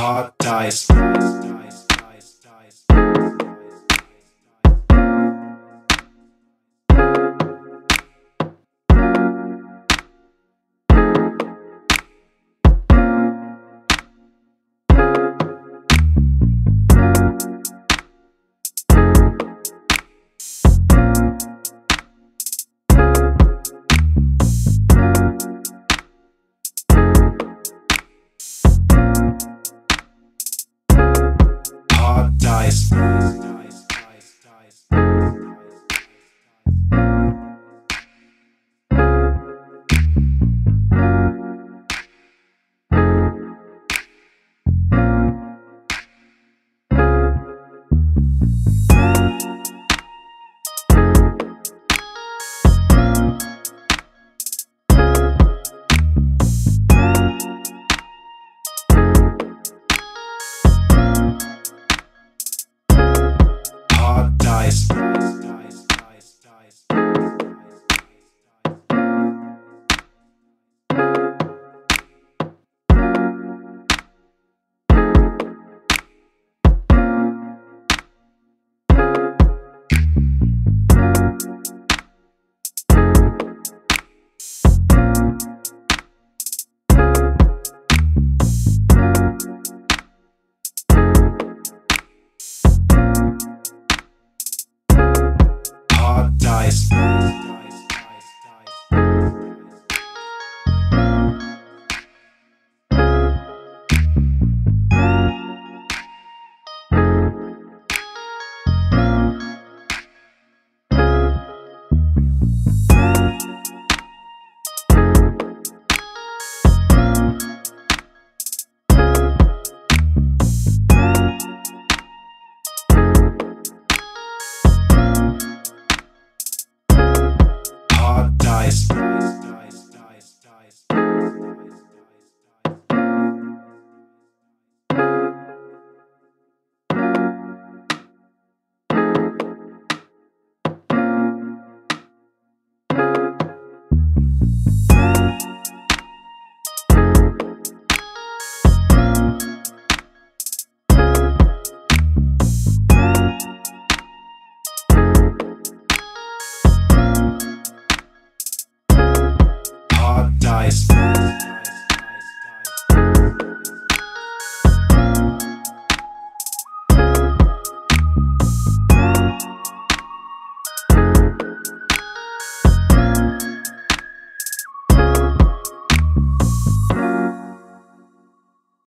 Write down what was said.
Hot Dice. Hot Dice. Dice. eyes. eyes.